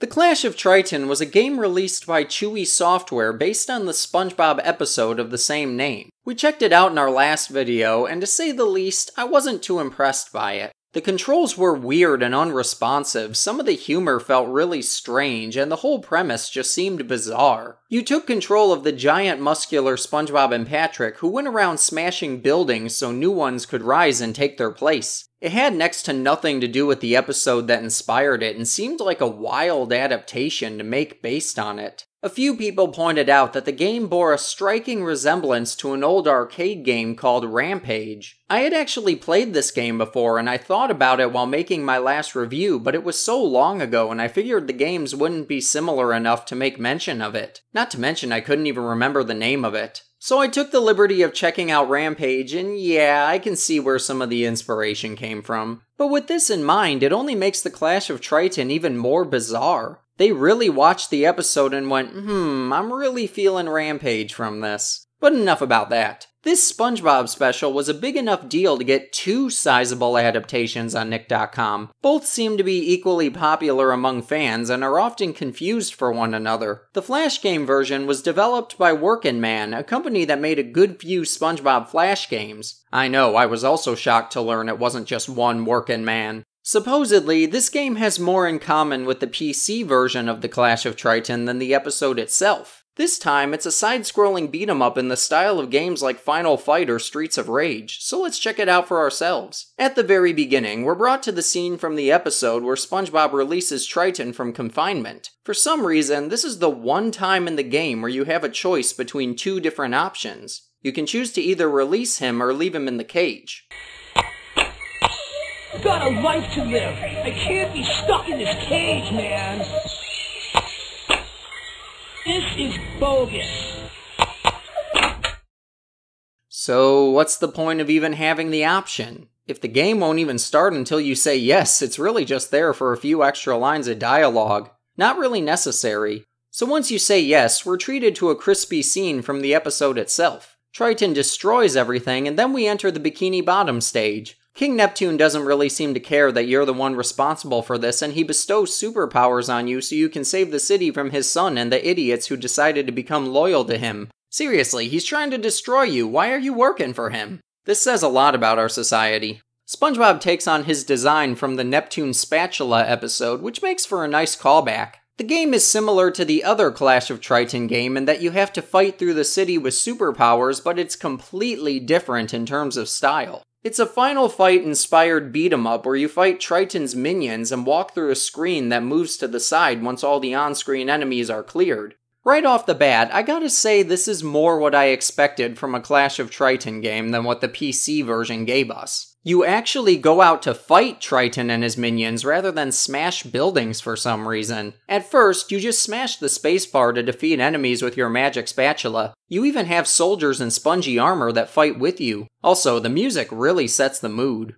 The Clash of Triton was a game released by Chewy Software based on the SpongeBob episode of the same name. We checked it out in our last video, and to say the least, I wasn't too impressed by it. The controls were weird and unresponsive, some of the humor felt really strange, and the whole premise just seemed bizarre. You took control of the giant muscular SpongeBob and Patrick, who went around smashing buildings so new ones could rise and take their place. It had next to nothing to do with the episode that inspired it and seemed like a wild adaptation to make based on it. A few people pointed out that the game bore a striking resemblance to an old arcade game called Rampage. I had actually played this game before and I thought about it while making my last review, but it was so long ago and I figured the games wouldn't be similar enough to make mention of it. Not to mention I couldn't even remember the name of it. So I took the liberty of checking out Rampage, and yeah, I can see where some of the inspiration came from. But with this in mind, it only makes the Clash of Triton even more bizarre. They really watched the episode and went, hmm, I'm really feeling Rampage from this. But enough about that. This SpongeBob special was a big enough deal to get two sizable adaptations on Nick.com. Both seem to be equally popular among fans and are often confused for one another. The Flash game version was developed by Workinman, a company that made a good few SpongeBob Flash games. I know, I was also shocked to learn it wasn't just one Workin' Man. Supposedly, this game has more in common with the PC version of The Clash of Triton than the episode itself. This time, it's a side scrolling beat 'em up in the style of games like Final Fight or Streets of Rage, so let's check it out for ourselves. At the very beginning, we're brought to the scene from the episode where SpongeBob releases Triton from confinement. For some reason, this is the one time in the game where you have a choice between two different options. You can choose to either release him or leave him in the cage. I've got a life to live. I can't be stuck in this cage, man. This is bogus. So, what's the point of even having the option? If the game won't even start until you say yes, it's really just there for a few extra lines of dialogue. Not really necessary. So once you say yes, we're treated to a crispy scene from the episode itself. Triton destroys everything, and then we enter the Bikini Bottom stage. King Neptune doesn't really seem to care that you're the one responsible for this, and he bestows superpowers on you so you can save the city from his son and the idiots who decided to become loyal to him. Seriously, he's trying to destroy you. Why are you working for him? This says a lot about our society. SpongeBob takes on his design from the Neptune Spatula episode, which makes for a nice callback. The game is similar to the other Clash of Triton game in that you have to fight through the city with superpowers, but it's completely different in terms of style. It's a final fight inspired beat 'em up where you fight Triton's minions and walk through a screen that moves to the side once all the on screen enemies are cleared. Right off the bat, I gotta say this is more what I expected from a Clash of Triton game than what the PC version gave us. You actually go out to fight Triton and his minions rather than smash buildings for some reason. At first, you just smash the spacebar to defeat enemies with your magic spatula. You even have soldiers in spongy armor that fight with you. Also, the music really sets the mood.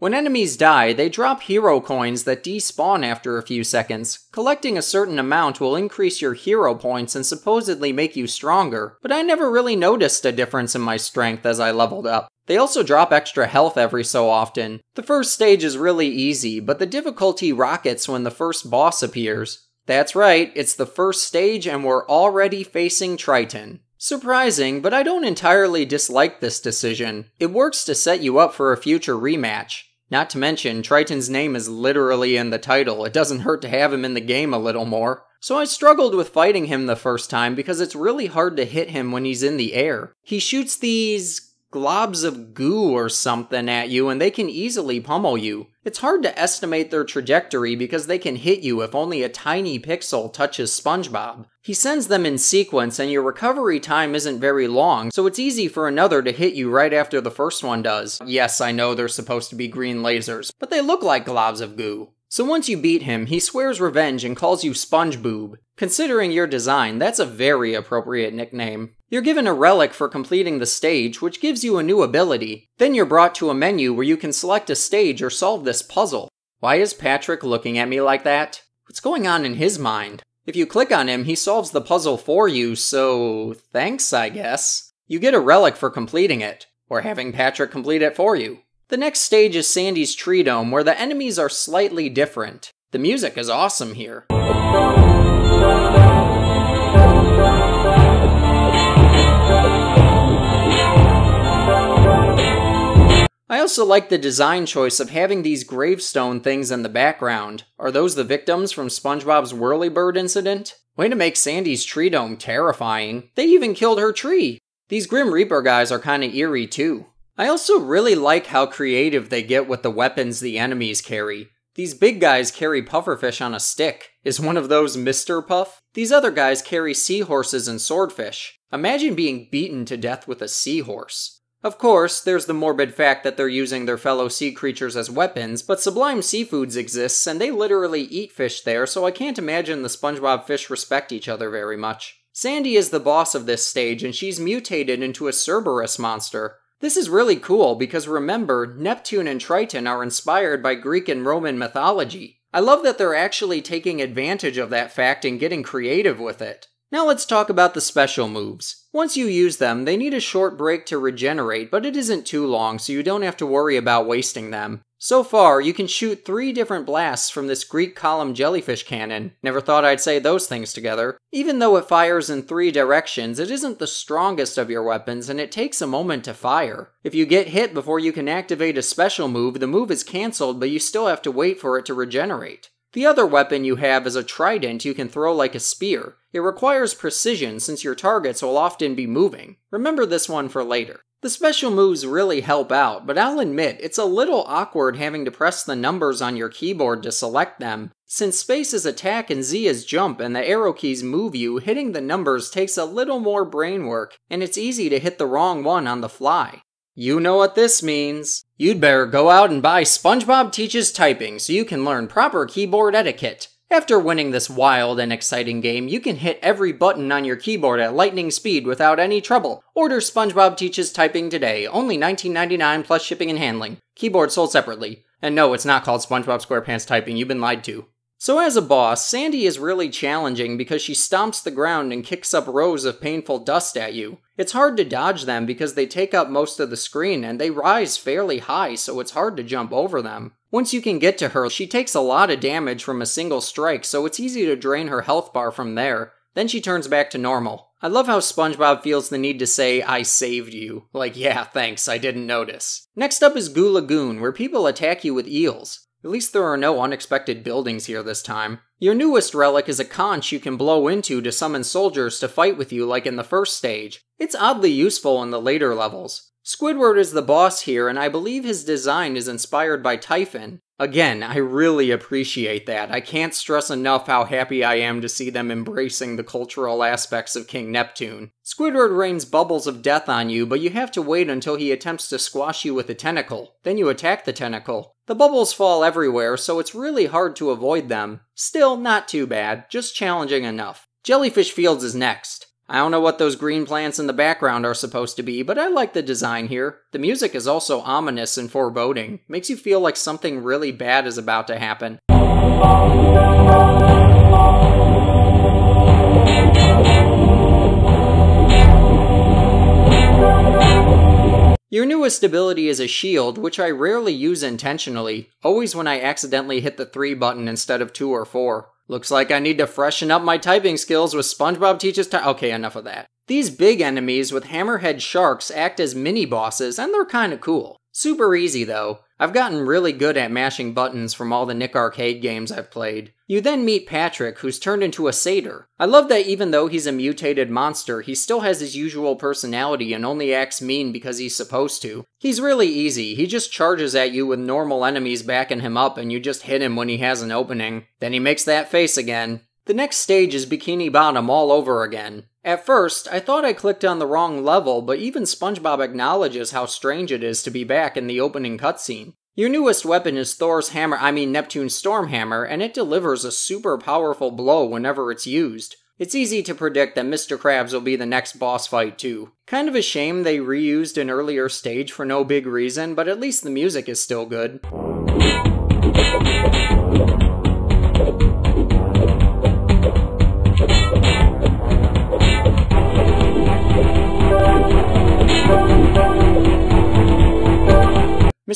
When enemies die, they drop hero coins that despawn after a few seconds. Collecting a certain amount will increase your hero points and supposedly make you stronger, but I never really noticed a difference in my strength as I leveled up. They also drop extra health every so often. The first stage is really easy, but the difficulty rockets when the first boss appears. That's right, it's the first stage and we're already facing Triton. Surprising, but I don't entirely dislike this decision. It works to set you up for a future rematch. Not to mention, Triton's name is literally in the title. It doesn't hurt to have him in the game a little more. So I struggled with fighting him the first time because it's really hard to hit him when he's in the air. He shoots these globs of goo or something at you and they can easily pummel you. It's hard to estimate their trajectory because they can hit you if only a tiny pixel touches SpongeBob. He sends them in sequence and your recovery time isn't very long, so it's easy for another to hit you right after the first one does. Yes, I know they're supposed to be green lasers, but they look like globs of goo. So once you beat him, he swears revenge and calls you SpongeBoob. Considering your design, that's a very appropriate nickname. You're given a relic for completing the stage, which gives you a new ability. Then you're brought to a menu where you can select a stage or solve this puzzle. Why is Patrick looking at me like that? What's going on in his mind? If you click on him, he solves the puzzle for you, so thanks, I guess. You get a relic for completing it. or having Patrick complete it for you. The next stage is Sandy's Tree Dome, where the enemies are slightly different. The music is awesome here. I also like the design choice of having these gravestone things in the background. Are those the victims from SpongeBob's Whirlybird incident? Way to make Sandy's tree dome terrifying. They even killed her tree. These Grim Reaper guys are kinda eerie too. I also really like how creative they get with the weapons the enemies carry. These big guys carry pufferfish on a stick. Is one of those Mr. Puff? These other guys carry seahorses and swordfish. Imagine being beaten to death with a seahorse. Of course, there's the morbid fact that they're using their fellow sea creatures as weapons, but Sublime Seafoods exists and they literally eat fish there, so I can't imagine the SpongeBob fish respect each other very much. Sandy is the boss of this stage and she's mutated into a Cerberus monster. This is really cool because remember, Neptune and Triton are inspired by Greek and Roman mythology. I love that they're actually taking advantage of that fact and getting creative with it. Now let's talk about the special moves. Once you use them, they need a short break to regenerate, but it isn't too long, so you don't have to worry about wasting them. So far, you can shoot three different blasts from this Greek column jellyfish cannon. Never thought I'd say those things together. Even though it fires in three directions, it isn't the strongest of your weapons, and it takes a moment to fire. If you get hit before you can activate a special move, the move is cancelled, but you still have to wait for it to regenerate. The other weapon you have is a trident you can throw like a spear. It requires precision since your targets will often be moving. Remember this one for later. The special moves really help out, but I'll admit it's a little awkward having to press the numbers on your keyboard to select them. Since space is attack and Z is jump and the arrow keys move you, hitting the numbers takes a little more brain work, and it's easy to hit the wrong one on the fly. You know what this means. You'd better go out and buy SpongeBob Teaches Typing so you can learn proper keyboard etiquette. After winning this wild and exciting game, you can hit every button on your keyboard at lightning speed without any trouble. Order SpongeBob Teaches Typing today, only $19.99 plus shipping and handling. Keyboard sold separately. And no, it's not called SpongeBob SquarePants Typing, you've been lied to. So, as a boss, Sandy is really challenging because she stomps the ground and kicks up rows of painful dust at you. It's hard to dodge them because they take up most of the screen and they rise fairly high, so it's hard to jump over them. Once you can get to her, she takes a lot of damage from a single strike, so it's easy to drain her health bar from there. Then she turns back to normal. I love how SpongeBob feels the need to say, I saved you. Like, yeah, thanks, I didn't notice. Next up is Goo Lagoon, where people attack you with eels. At least there are no unexpected buildings here this time. Your newest relic is a conch you can blow into to summon soldiers to fight with you like in the first stage. It's oddly useful in the later levels. Squidward is the boss here, and I believe his design is inspired by Typhon. Again, I really appreciate that. I can't stress enough how happy I am to see them embracing the cultural aspects of King Neptune. Squidward rains bubbles of death on you, but you have to wait until he attempts to squash you with a tentacle. Then you attack the tentacle. The bubbles fall everywhere, so it's really hard to avoid them. Still, not too bad, just challenging enough. Jellyfish Fields is next. I don't know what those green plants in the background are supposed to be, but I like the design here. The music is also ominous and foreboding, makes you feel like something really bad is about to happen. Your newest ability is a shield, which I rarely use intentionally, always when I accidentally hit the 3 button instead of 2 or 4. Looks like I need to freshen up my typing skills with SpongeBob Teaches Ty- Okay, enough of that. These big enemies with hammerhead sharks act as mini bosses, and they're kinda cool. Super easy though. I've gotten really good at mashing buttons from all the Nick Arcade games I've played. You then meet Patrick, who's turned into a satyr. I love that even though he's a mutated monster, he still has his usual personality and only acts mean because he's supposed to. He's really easy, he just charges at you with normal enemies backing him up and you just hit him when he has an opening. Then he makes that face again. The next stage is Bikini Bottom all over again. At first, I thought I clicked on the wrong level, but even SpongeBob acknowledges how strange it is to be back in the opening cutscene. Your newest weapon is Thor's hammer, I mean Neptune's storm hammer, and it delivers a super powerful blow whenever it's used. It's easy to predict that Mr. Krabs will be the next boss fight too. Kind of a shame they reused an earlier stage for no big reason, but at least the music is still good.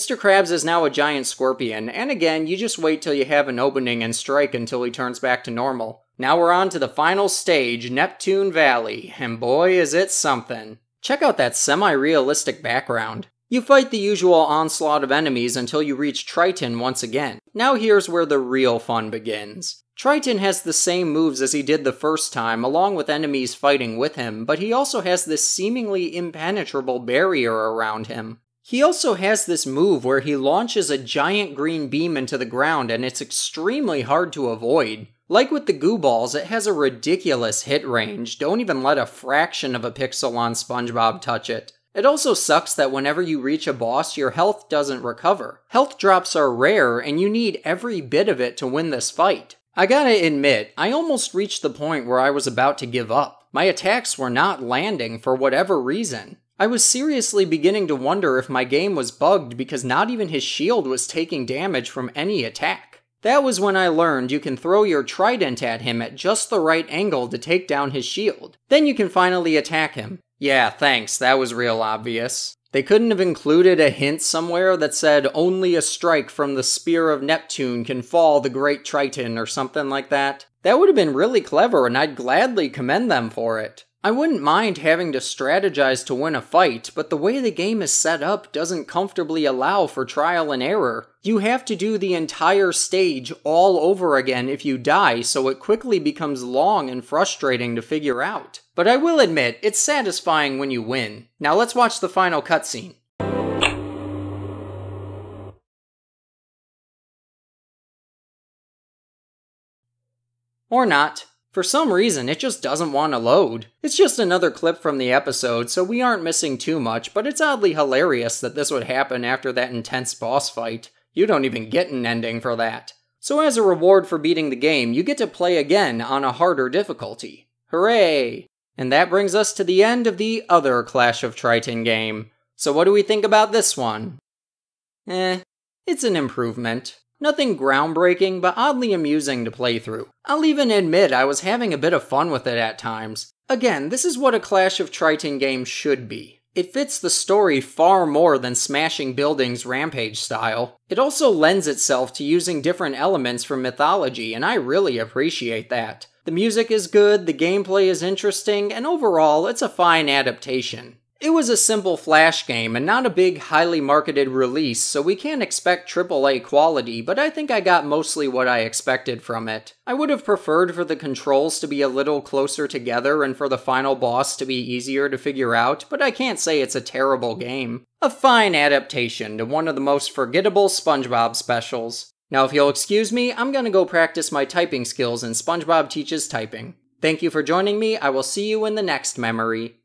Mr. Krabs is now a giant scorpion, and again, you just wait till you have an opening and strike until he turns back to normal. Now we're on to the final stage, Neptune Valley, and boy is it something. Check out that semi-realistic background. You fight the usual onslaught of enemies until you reach Triton once again. Now here's where the real fun begins. Triton has the same moves as he did the first time, along with enemies fighting with him, but he also has this seemingly impenetrable barrier around him. He also has this move where he launches a giant green beam into the ground and it's extremely hard to avoid. Like with the goo balls, it has a ridiculous hit range. Don't even let a fraction of a pixel on SpongeBob touch it. It also sucks that whenever you reach a boss, your health doesn't recover. Health drops are rare, and you need every bit of it to win this fight. I gotta admit, I almost reached the point where I was about to give up. My attacks were not landing for whatever reason. I was seriously beginning to wonder if my game was bugged because not even his shield was taking damage from any attack. That was when I learned you can throw your trident at him at just the right angle to take down his shield. Then you can finally attack him. Yeah, thanks, that was real obvious. They couldn't have included a hint somewhere that said only a strike from the spear of Neptune can fall the great Triton or something like that. That would have been really clever and I'd gladly commend them for it. I wouldn't mind having to strategize to win a fight, but the way the game is set up doesn't comfortably allow for trial and error. You have to do the entire stage all over again if you die, so it quickly becomes long and frustrating to figure out. But I will admit, it's satisfying when you win. Now let's watch the final cutscene. Or not. For some reason, it just doesn't want to load. It's just another clip from the episode, so we aren't missing too much, but it's oddly hilarious that this would happen after that intense boss fight. You don't even get an ending for that. So as a reward for beating the game, you get to play again on a harder difficulty. Hooray! And that brings us to the end of the other Clash of Triton game. So what do we think about this one? Eh, it's an improvement. Nothing groundbreaking, but oddly amusing to play through. I'll even admit I was having a bit of fun with it at times. Again, this is what a Clash of Triton game should be. It fits the story far more than smashing buildings rampage style. It also lends itself to using different elements from mythology, and I really appreciate that. The music is good, the gameplay is interesting, and overall, it's a fine adaptation. It was a simple Flash game and not a big, highly marketed release, so we can't expect AAA quality, but I think I got mostly what I expected from it. I would have preferred for the controls to be a little closer together and for the final boss to be easier to figure out, but I can't say it's a terrible game. A fine adaptation to one of the most forgettable SpongeBob specials. Now, if you'll excuse me, I'm gonna go practice my typing skills in SpongeBob Teaches Typing. Thank you for joining me, I will see you in the next memory.